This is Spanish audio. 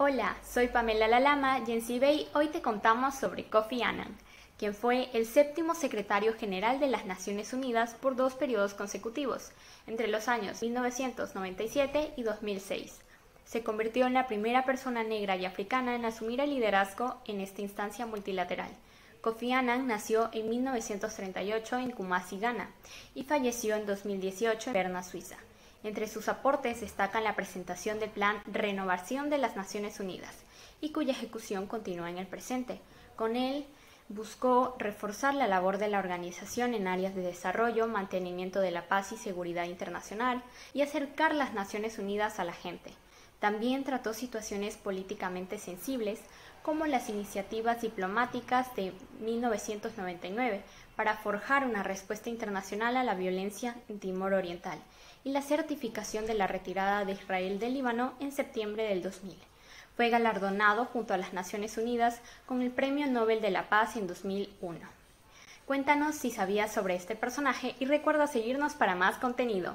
Hola, soy Pamela Lalama y en CIBEI hoy te contamos sobre Kofi Annan, quien fue el séptimo secretario general de las Naciones Unidas por dos periodos consecutivos, entre los años 1997 y 2006. Se convirtió en la primera persona negra y africana en asumir el liderazgo en esta instancia multilateral. Kofi Annan nació en 1938 en Kumasi, Ghana, y falleció en 2018 en Berna, Suiza. Entre sus aportes destacan la presentación del Plan Renovación de las Naciones Unidas, y cuya ejecución continúa en el presente. Con él buscó reforzar la labor de la organización en áreas de desarrollo, mantenimiento de la paz y seguridad internacional, y acercar las Naciones Unidas a la gente. También trató situaciones políticamente sensibles, como las iniciativas diplomáticas de 1999 para forjar una respuesta internacional a la violencia en Timor Oriental y la certificación de la retirada de Israel del Líbano en septiembre del 2000. Fue galardonado junto a las Naciones Unidas con el Premio Nobel de la Paz en 2001. Cuéntanos si sabías sobre este personaje y recuerda seguirnos para más contenido.